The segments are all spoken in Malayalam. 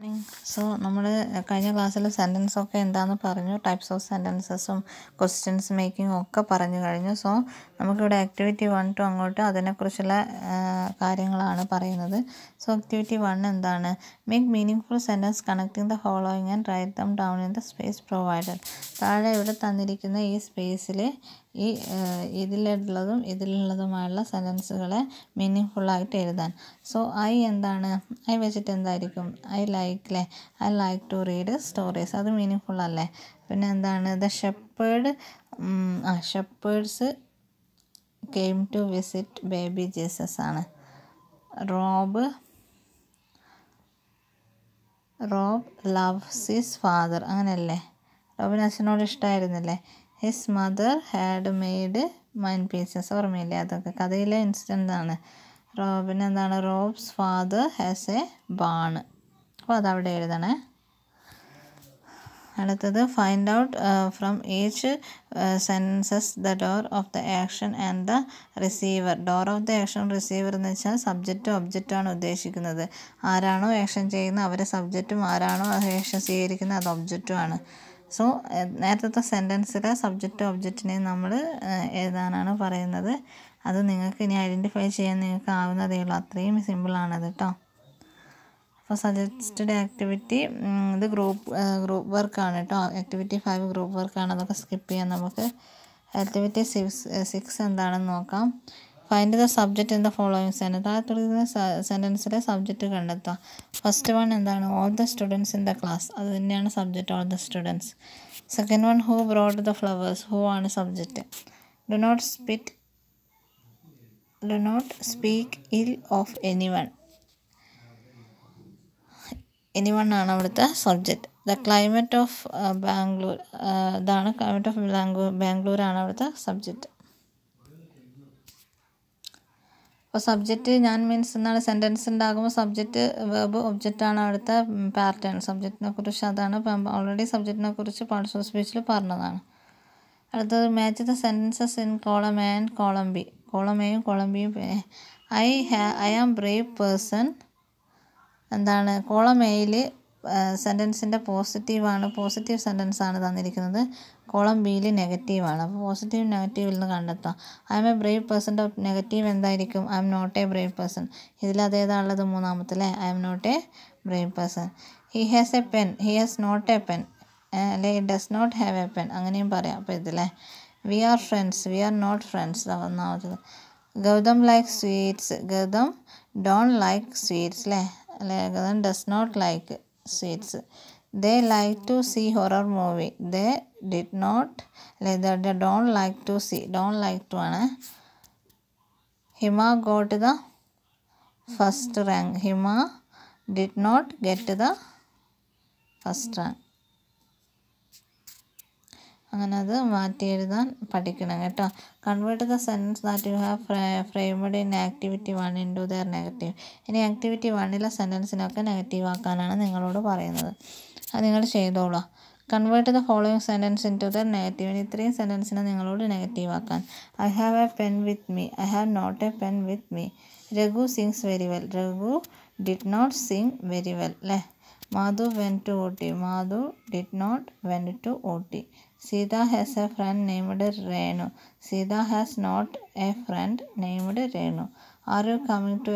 Me. സോ നമ്മൾ കഴിഞ്ഞ ക്ലാസ്സിൽ സെന്റൻസ് ഒക്കെ എന്താണെന്ന് പറഞ്ഞു. ടൈപ്സ് ഓഫ് സെന്റൻസസും ക്വസ്റ്റ്യൻസ് മേക്കിങ്ങും ഒക്കെ പറഞ്ഞു കഴിഞ്ഞു. സോ നമുക്കിവിടെ ആക്ടിവിറ്റി വൺ ടു അങ്ങോട്ട് അതിനെക്കുറിച്ചുള്ള കാര്യങ്ങളാണ് പറയുന്നത്. സോ ആക്ടിവിറ്റി വൺ എന്താണ്? Make meaningful sentence connecting the following and write them down in the space provided താഴെ ഇവിടെ തന്നിരിക്കുന്ന ഈ സ്പേസിൽ ഈ ഇതിലുള്ളതും ഇതിലുള്ളതുമായുള്ള സെന്റൻസുകളെ മീനിങ് ഫുള്ളായിട്ട് എഴുതാൻ. സോ ഐ എന്താണ്? ഐ വെച്ചിട്ട് എന്തായിരിക്കും ഐ ലൈക്ക് അല്ലേ? I like to read stories അത് മീനിങ് അല്ലേ? പിന്നെ എന്താണ്? ദ ഷെപ്പേർഡ് ആ shepherds came to visit baby Jesus ആണ്. Rob Rob loves his father അങ്ങനെയല്ലേ റോബിന് അച്ഛനോട് ഇഷ്ടമായിരുന്നില്ലേ his mother had made mince pieces ഓർമ്മയില്ലേ? അതൊക്കെ കഥയിലെ ഇൻസിഡന്റ് ആണ്. റോബിന് എന്താണ്? Rob's father has a barn അപ്പോൾ അതവിടെ എഴുതണേ. അടുത്തത് find out from each sentences the doer of the action and the receiver doer of the action receiver എന്ന് വെച്ചാൽ സബ്ജക്റ്റും ഒബ്ജക്റ്റുമാണ് ഉദ്ദേശിക്കുന്നത്. ആരാണോ ആക്ഷൻ ചെയ്യുന്നത് അവരെ സബ്ജക്റ്റും ആരാണോ ആക്ഷൻ സ്വീകരിക്കുന്നത് അത് ഒബ്ജക്റ്റുമാണ് സോ നേരത്തെ സെന്റൻസിലെ സബ്ജക്റ്റ് ഒബ്ജക്റ്റിനെയും നമ്മൾ എഴുതാനാണ് പറയുന്നത്. അത് നിങ്ങൾക്ക് ഇനി ഐഡന്റിഫൈ ചെയ്യാൻ നിങ്ങൾക്ക് ആവുന്നതേ ഉള്ളൂ. അത്രയും സിമ്പിളാണത് കേട്ടോ അപ്പോൾ സജസ്റ്റഡ് ആക്ടിവിറ്റി ഇത് ഗ്രൂപ്പ് ഗ്രൂപ്പ് വർക്കാണ് കേട്ടോ ആക്ടിവിറ്റി ഫൈവ് ഗ്രൂപ്പ് വർക്കാണ് അതൊക്കെ സ്കിപ്പ് ചെയ്യാം നമുക്ക്. ആക്ടിവിറ്റി സിക്സ് സിക്സ് എന്താണെന്ന് നോക്കാം. Find the subject in the following sentence താഴത്തുള്ള സെന്റൻസിലെ സബ്ജക്റ്റ് കണ്ടെത്തുക. ഫസ്റ്റ് വൺ എന്താണ്? All the students in the class അത് തന്നെയാണ് subject all the students second one who brought the flowers who ആണ് subject do not spit do not speak ill of anyone anyone ആണ് അവിടുത്തെ subject the climate of Bangalore ഇതാണ് ക്ലൈമറ്റ് ഓഫ് ബാംഗ്ലൂർ ആണ് അവിടുത്തെ സബ്ജക്റ്റ് അപ്പോൾ സബ്ജക്റ്റ് ഞാൻ മീൻസ് എന്താണ് സെന്റൻസ് ഉണ്ടാകുമ്പോൾ സബ്ജക്റ്റ് വേബ് ഒബ്ജക്റ്റ് ആണ് അവിടുത്തെ പാറ്റേൺ സബ്ജക്റ്റിനെ കുറിച്ച് അതാണ് ഓൾറെഡി സബ്ജക്റ്റിനെ കുറിച്ച് പാർട്സ് സ്പീച്ചിൽ പറഞ്ഞതാണ്. അടുത്തത് match the sentences in column and column B column എയും കോളം ബിയും I uh I am brave person എന്താണ് കോളം എയിൽ സെന്റൻസിന്റെ പോസിറ്റീവാണ് പോസിറ്റീവ് സെന്റൻസ് ആണ് തന്നിരിക്കുന്നത്. കോളം ബിയിൽ നെഗറ്റീവാണ് അപ്പോൾ പോസിറ്റീവ് നെഗറ്റീവിൽ നിന്ന് കണ്ടെത്താം. ഐ എം എ ബ്രേവ് പേഴ്സന്റെ നെഗറ്റീവ് എന്തായിരിക്കും? I'm not a brave person. ഇതിൽ അതേതാണുള്ളത് മൂന്നാമത്തെ അല്ലേ? I'm not a brave person. He has a pen. He has not a pen. അല്ലെ? Does not have a pen. അങ്ങനെയും പറയാം. അപ്പോൾ ഇതിലെ we are friends. We are not friends. ഒന്നാമത്തത്. Gautam like sweets. Gautam don't like sweets അല്ലേ? Legoland does not like sweets. They like to see horror movie. They did not. They don't like to see. Don't like to. Anna. Hima got the first rank. Hima did not get the first rank. അങ്ങനെ അത് മാറ്റി എഴുതാൻ പഠിക്കണം കേട്ടോ. Convert the sentence that you have framed in activity one into their negative ഇനി ആക്ടിവിറ്റി വണ്ണിലെ സെന്റൻസിനൊക്കെ നെഗറ്റീവ് ആക്കാനാണ് നിങ്ങളോട് പറയുന്നത്. അത് നിങ്ങൾ ചെയ്തോളൂ. Convert the following sentence into their negative ഇനി ഇത്രയും സെന്റൻസിനെ നിങ്ങളോട് നെഗറ്റീവ് ആക്കാൻ. I have a pen with me I have not a pen with me Raghu sings very well Raghu did not sing very well അല്ലേ Madhu went to Ooty Madhu did not went to Ooty Seetha has a friend named Renu Seetha has not a friend named Renu are you coming to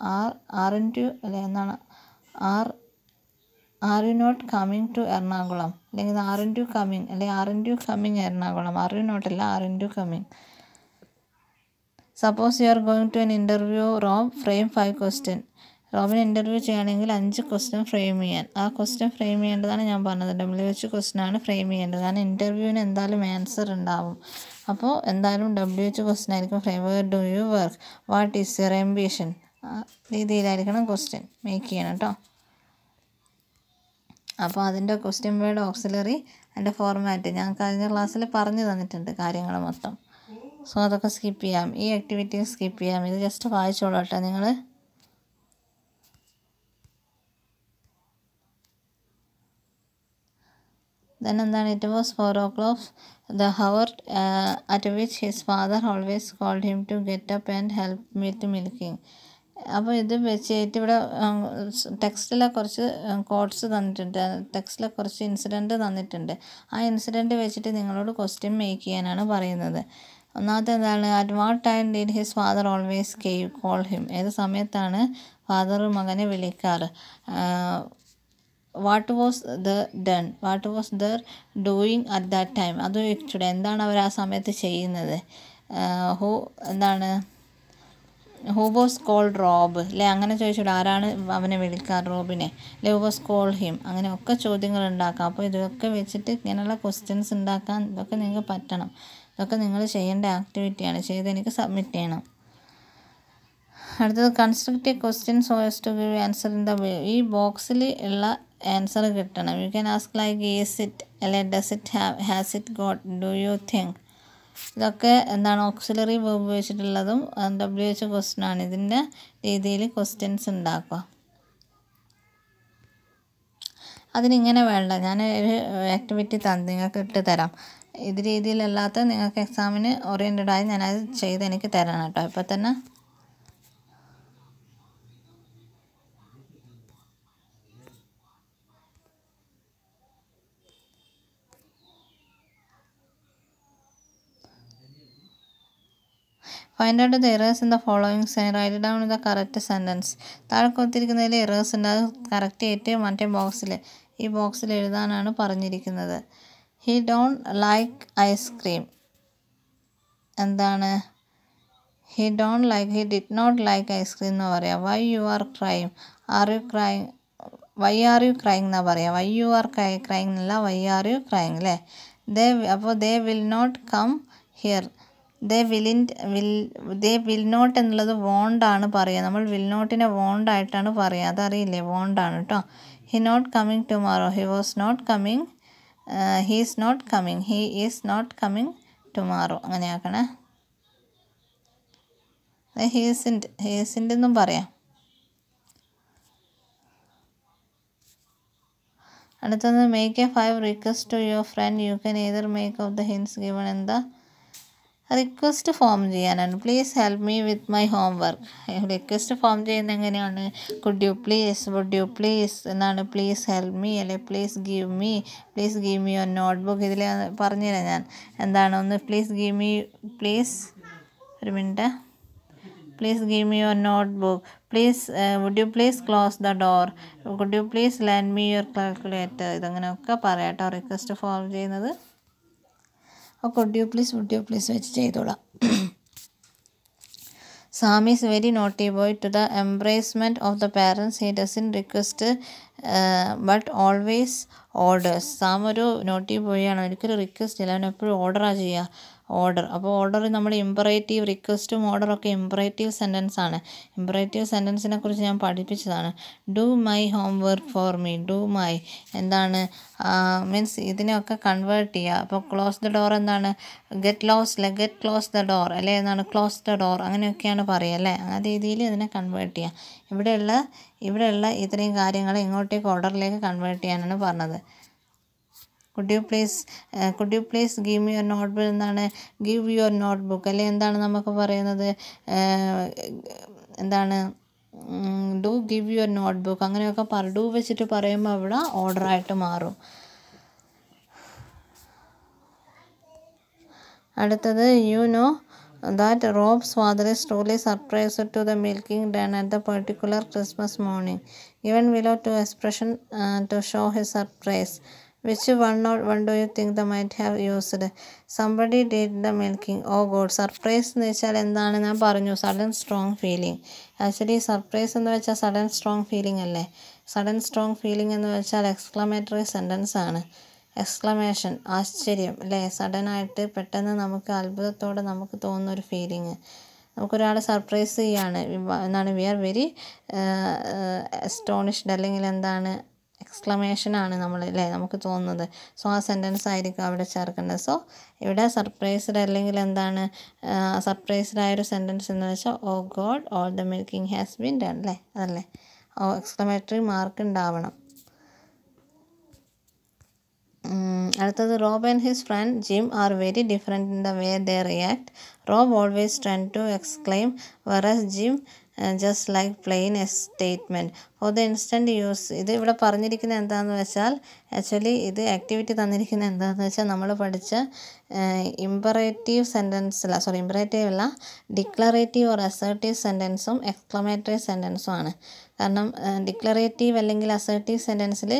are aren't you അല്ലെ എന്താണ്? Are are you not coming to Ernakulam അല്ലെങ്കിൽ ആർ ഇൻ ടു കമ്മിങ് അല്ലെങ്കിൽ aren't you coming Ernakulam are you not അല്ല aren't you coming suppose you are going to an interview from frame five question റോബിന് interview ചെയ്യുകയാണെങ്കിൽ അഞ്ച് ക്വസ്റ്റ്യൻ ഫ്രെയിം ചെയ്യാൻ. ആ ക്വസ്റ്റ്യൻ ഫ്രെയിം ചെയ്യേണ്ടതാണ് ഞാൻ പറഞ്ഞത്. ഡബ്ല്യു എച്ച് ക്വസ്റ്റിനാണ് ഫ്രെയിം ചെയ്യേണ്ടത്. കാരണം ഇന്റർവ്യൂവിന് എന്തായാലും ആൻസർ ഉണ്ടാവും. അപ്പോൾ എന്തായാലും ഡബ്ല്യു എച്ച് ക്വസ്റ്റ്യൻ ആയിരിക്കും frame where do you work what is your ambition ആ രീതിയിലായിരിക്കണം ക്വസ്റ്റ്യൻ മേക്ക് ചെയ്യണം കേട്ടോ അപ്പോൾ അതിന്റെ ക്വസ്റ്റ്യൻ വേർഡ് ഓക്സിലറി അതിന്റെ ഫോർമാറ്റ് ഞാൻ കഴിഞ്ഞ ക്ലാസ്സിൽ പറഞ്ഞു തന്നിട്ടുണ്ട് കാര്യങ്ങൾ മൊത്തം. സോ അതൊക്കെ സ്കിപ്പ് ചെയ്യാം. ഈ ആക്ടിവിറ്റി സ്കിപ്പ് ചെയ്യാം. ഇത് ജസ്റ്റ് വായിച്ചോളൂ കേട്ടോ നിങ്ങൾ ദെൻ എന്താണ്? It was four o'clock the hour at which his father always called him to get up and help with milking അപ്പോൾ ഇത് വെച്ചിട്ട് ഇവിടെ ടെക്സ്റ്റിലെ കുറച്ച് കോഡ്സ് തന്നിട്ടുണ്ട്. ടെക്സ്റ്റിലെ കുറച്ച് ഇൻസിഡന്റ് തന്നിട്ടുണ്ട്. ആ ഇൻസിഡന്റ് വെച്ചിട്ട് നിങ്ങളോട് ക്വസ്റ്റ്യൻ മേക്ക് ചെയ്യാനാണ് പറയുന്നത്. ഒന്നാമത്തെ എന്താണ്? At what time did his father always key call him ഏത് സമയത്താണ് ഫാദർ മകനെ വിളിക്കാറ്? What was the done what was the doing at that time അത് ചോദിച്ചൂടെ എന്താണ് അവർ ആ സമയത്ത് ചെയ്യുന്നത്? ഹൂ എന്താണ്? ഹൂ വാസ് കോൾഡ് റോബ് അല്ലെ അങ്ങനെ ചോദിച്ചൂടെ ആരാണ് അവനെ വിളിക്കാറ് റോബിനെ? അല്ലെ ഹൂ വാസ് കോൾ ഹിം അങ്ങനെ ഒക്കെ ചോദ്യങ്ങൾ ഉണ്ടാക്കാം. അപ്പോൾ ഇതൊക്കെ വെച്ചിട്ട് ഇങ്ങനെയുള്ള ക്വസ്റ്റ്യൻസ് ഉണ്ടാക്കാൻ ഇതൊക്കെ നിങ്ങൾക്ക് പറ്റണം. ഇതൊക്കെ നിങ്ങൾ ചെയ്യേണ്ട ആക്ടിവിറ്റിയാണ് ചെയ്ത് എനിക്ക് സബ്മിറ്റ് ചെയ്യണം. അടുത്തത് construct question so as to give answer in the ഈ ബോക്സിൽ ഉള്ള ആൻസർ കിട്ടണം. You can ask like is it അല്ലെ does it have has it got do you think ഇതൊക്കെ എന്താണ് ഓക്സിലറി വേർബ് വെച്ചിട്ടുള്ളതും ഡബ്ല്യു എച്ച് ക്വസ്റ്റ്യൻ ആണ്. ഇതിന്റെ രീതിയിൽ ക്വസ്റ്റ്യൻസ് ഉണ്ടാക്കുക. അതിനിങ്ങനെ വേണ്ട. ഞാൻ ഒരു ആക്ടിവിറ്റി തന്നെ നിങ്ങൾക്ക് ഇട്ട് തരാം. ഇത് രീതിയിലല്ലാത്ത നിങ്ങൾക്ക് എക്സാമിന് ഓറിയന്റഡായി ഞാനത് ചെയ്ത് എനിക്ക് തരണം കേട്ടോ. ഇപ്പോൾ തന്നെ find out the errors in the following Sen write down the correct sentence താഴെ കൊടുത്തിരിക്കുന്നതിൽ എറേഴ്സ് ഉണ്ട് അത് കറക്റ്റ് ചെയ്തിട്ട് മറ്റേ ബോക്സിൽ ഈ ബോക്സിൽ എഴുതാനാണ് പറഞ്ഞിരിക്കുന്നത്. He don't like ice cream എന്താണ്? He don't like he did not like ice cream എന്ന് പറയാം. Why you are crying are you crying why are you crying എന്നാ പറയാം. Why you are cry crying എന്നല്ല വൈ ആർ യു ക്രൈങ് അല്ലേ ദേ അപ്പോൾ they will not come here they വിലിന്റ് will they will not എന്നുള്ളത് വോണ്ടാണ് പറയുക. നമ്മൾ വിൽ നോട്ടിനെ വോണ്ടായിട്ടാണ് പറയുക. അതറിയില്ലേ? വോണ്ടാണ് കേട്ടോ he not coming tomorrow he was not coming he is not coming he is not coming tomorrow അങ്ങനെ ആക്കണേ. ഹീസിന്റ് ഹീസിന്റ് എന്നും പറയാം. അടുത്തത് make a five request to your friend you can either make of the hints given the request form ചെയ്യാനാണ്. Please help me with my homework request form ചെയ്യുന്നത് എങ്ങനെയാണ്? Could you please would you please എന്നാണ്. പ്ലീസ് ഹെൽപ്പ് മീ അല്ലെ? Please give me please give me your notebook ഇതിൽ പറഞ്ഞുതരാം ഞാൻ. എന്താണ് ഒന്ന്? പ്ലീസ് ഗീവ് മീ പ്ലീസ് ഒരു minute. Please give me your notebook please would you please close the door would you please lend me your calculator ഇതങ്ങനെയൊക്കെ പറയാം കേട്ടോ. റിക്വസ്റ്റ് ഫോം ചെയ്യുന്നത്. അപ്പോൾ could you please would you please വെച്ച് ചെയ്തോളാം. Sam is very naughty boy to the embarrassment of the parents he does in request but always orders Sam ഒരു നോട്ടി ബോയാണ് ഒരിക്കലും റിക്വസ്റ്റ് ഇല്ല. അവൻ എപ്പോഴും ഓർഡറാണ് ചെയ്യുക. ഓർഡർ അപ്പോൾ ഓർഡർ നമ്മൾ ഇമ്പറേറ്റീവ് റിക്വസ്റ്റും ഓർഡറൊക്കെ ഇമ്പറേറ്റീവ് സെന്റൻസ് ആണ്. ഇമ്പറേറ്റീവ് സെന്റൻസിനെ കുറിച്ച് ഞാൻ പഠിപ്പിച്ചതാണ്. Do my homework for me do my എന്താണ് മീൻസ് ഇതിനെയൊക്കെ കൺവേർട്ട് ചെയ്യുക. അപ്പോൾ ക്ലോസ് ദ ഡോർ എന്താണ്? ഗെറ്റ് ലോസ് അല്ലെ ഗെറ്റ് ക്ലോസ് ദ ഡോർ അല്ലേ? എന്താണ്? ക്ലോസ് ദ ഡോർ അങ്ങനെയൊക്കെയാണ് പറയുക അല്ലേ? ആ രീതിയിൽ ഇതിനെ കൺവേർട്ട് ചെയ്യുക. ഇവിടെയുള്ള ഇവിടെയുള്ള ഇത്രയും കാര്യങ്ങൾ ഇങ്ങോട്ടേക്ക് ഓർഡറിലേക്ക് കൺവേർട്ട് ചെയ്യാനാണ് പറഞ്ഞത്. Could you please could you please give your notebook എന്താണ് ഗിവ് യുവർ നോട്ട് ബുക്ക് അല്ലെ എന്താണ് നമുക്ക് പറയുന്നത് എന്താണ് do give your notebook അങ്ങനെയൊക്കെ പറ ഡു വെച്ചിട്ട് പറയുമ്പോൾ അവിടെ ഓർഡറായിട്ട് മാറും അടുത്തത് you know father is truly surprised to the milking done at the particular Christmas morning. Given below two expression uh, to show his surprise. Which one or one do you think they might have used? Somebody did the milking. Oh God, surprise എന്ന് വെച്ചാൽ എന്താണ് ഞാൻ പറഞ്ഞു? Sudden strong feeling actually surprise എന്ന് വെച്ചാൽ സഡൻ സ്ട്രോങ് ഫീലിംഗ് അല്ലേ? സഡൻ സ്ട്രോങ് ഫീലിംഗ് എന്ന് വെച്ചാൽ എക്സ്ക്ലമേറ്ററി സെന്റൻസ് ആണ്. എക്സ്ക്ലമേഷൻ ആശ്ചര്യം അല്ലേ? സഡനായിട്ട് പെട്ടെന്ന് നമുക്ക് അത്ഭുതത്തോടെ നമുക്ക് തോന്നുന്ന ഒരു ഫീലിംഗ് നമുക്കൊരാൾ സർപ്രൈസ് ചെയ്യാണ്. എന്താണ്? വി ആർ വെരി എസ്റ്റോണിഷ്ഡ് അല്ലെങ്കിൽ എന്താണ്? എക്സ്ക്ലമേഷനാണ് നമ്മൾ അല്ലേ നമുക്ക് തോന്നുന്നത്. സോ ആ സെന്റൻസ് ആയിരിക്കും അവിടെ ചേർക്കേണ്ടത്. സോ ഇവിടെ സർപ്രൈസ്ഡ് അല്ലെങ്കിൽ എന്താണ് സർപ്രൈസ്ഡ് ആയൊരു സെന്റൻസ് എന്ന് വെച്ചാൽ ഓ God all the milking has been done അല്ലേ അതല്ലേ? ഓ എക്സ്ക്ലമേറ്ററി മാർക്ക് ഉണ്ടാവണം. അടുത്തത് Rob and his friend Jim are very different in the way they react Rob always tend to exclaim versus Jim just like plain a statement for the instant use ഇത് ഇവിടെ പറഞ്ഞിരിക്കുന്നത് എന്താണെന്ന് വെച്ചാൽ ആക്ച്വലി ഇത് ആക്ടിവിറ്റി തന്നിരിക്കുന്നത് എന്താണെന്ന് വെച്ചാൽ നമ്മൾ പഠിച്ച ഇമ്പറേറ്റീവ് സെന്റൻസ് അല്ല സോറി ഇമ്പറേറ്റീവ് അല്ല ഡിക്ലറേറ്റീവ് ഓർ അസേർട്ടീവ് സെന്റൻസും എക്സ്ക്ലമേറ്ററി സെന്റൻസും ആണ്. കാരണം ഡിക്ലറേറ്റീവ് അല്ലെങ്കിൽ അസേർട്ടീവ് സെന്റൻസിൽ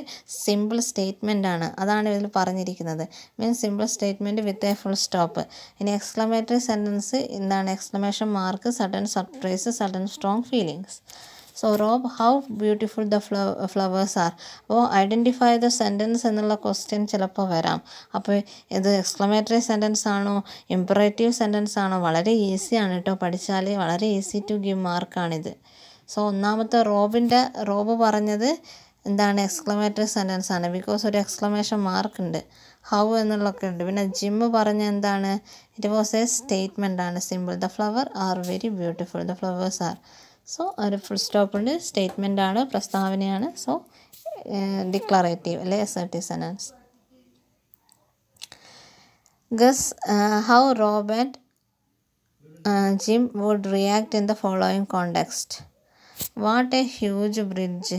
സിമ്പിൾ സ്റ്റേറ്റ്മെന്റ് ആണ്. അതാണ് ഇതിൽ പറഞ്ഞിരിക്കുന്നത്. Means simple statement with a full stop ഇനി എക്സ്ക്ലമേറ്ററി സെന്റൻസ് എന്താണ്? Exclamation mark sudden surprise sudden strong feelings so Rob how beautiful the flower flowers are അപ്പോൾ ഐഡന്റിഫൈ ദ സെന്റൻസ് എന്നുള്ള ക്വസ്റ്റ്യൻ ചിലപ്പോൾ വരാം. അപ്പോൾ ഇത് എക്സ്ക്ലമേറ്ററി സെന്റൻസ് ആണോ ഇമ്പറേറ്റീവ് സെന്റൻസ് ആണോ വളരെ ഈസിയാണ് കേട്ടോ പഠിച്ചാൽ വളരെ ഈസി ടു ഗിവ് മാർക്കാണിത് സോ ഒന്നാമത്തെ റോബിന്റെ റോബ് പറഞ്ഞത് എന്താണ് എക്സ്ക്ലമേറ്ററി സെന്റൻസ് ആണ്. ബിക്കോസ് ഒരു എക്സ്ക്ലമേഷൻ മാർക്ക് ഉണ്ട്. ഹൗ എന്നുള്ളതൊക്കെ ഉണ്ട്. പിന്നെ ജിമ്മ് പറഞ്ഞ എന്താണ്? ഇറ്റ് വാസ് എ സ്റ്റേറ്റ്മെന്റ് ആണ്. Simple the flower are very beautiful the flowers are so ഒരു ഫുൾ സ്റ്റോപ്പ് ഉണ്ട്. സ്റ്റേറ്റ്മെന്റ് ആണ് പ്രസ്താവനയാണ്. സോ ഡിക്ലറേറ്റീവ് അല്ലെ? Assertive sentence guess how Robert Jim would react in the following context what a huge bridge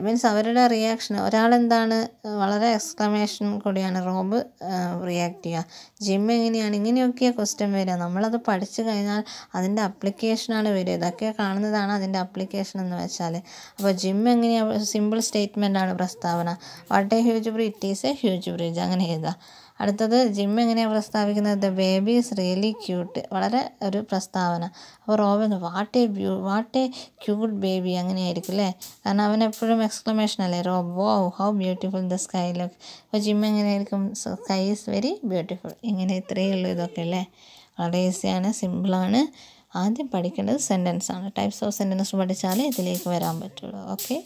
means അവരുടെ റിയാക്ഷൻ ഒരാളെന്താണ് വളരെ എക്സ്ക്ലമേഷൻ കൂടിയാണ് റോബ് റിയാക്ട് ചെയ്യുക. ജിം എങ്ങനെയാണ് ഇങ്ങനെയൊക്കെ ക്വസ്റ്റ്യൻ വരിക. നമ്മളത് പഠിച്ചു കഴിഞ്ഞാൽ അതിന്റെ അപ്ലിക്കേഷനാണ് വരിക. ഇതൊക്കെ കാണുന്നതാണ് അതിന്റെ അപ്ലിക്കേഷൻ എന്ന് വെച്ചാൽ. അപ്പോൾ ജിം എങ്ങനെയാണ് സിമ്പിൾ സ്റ്റേറ്റ്മെന്റ് ആണ് പ്രസ്താവന. What a huge bridge it is a huge bridge അങ്ങനെ എഴുതുക. അടുത്തത് ജിം എങ്ങനെയാണ് പ്രസ്താവിക്കുന്നത്? The baby is really cute. വളരെ ഒരു പ്രസ്താവന. അപ്പോൾ Robin what a beau what a cute baby അങ്ങനെയായിരിക്കും അല്ലേ? കാരണം അവൻ എപ്പോഴും എക്സ്ക്ലമേഷൻ അല്ലേ? Rob wow how beautiful the sky look. അപ്പോൾ ജിം എങ്ങനെയായിരിക്കും? Sky is very beautiful. ഇങ്ങനെ ഇത്രയേ ഉള്ളൂ ഇതൊക്കെ അല്ലേ? വളരെ ഈസിയാണ് സിമ്പിളാണ്. ആദ്യം പഠിക്കേണ്ടത് സെന്റൻസ് ആണ് ടൈപ്സ് ഓഫ് സെന്റൻസ് പഠിച്ചാലേ ഇതിലേക്ക് വരാൻ പറ്റുള്ളൂ. ഓക്കെ?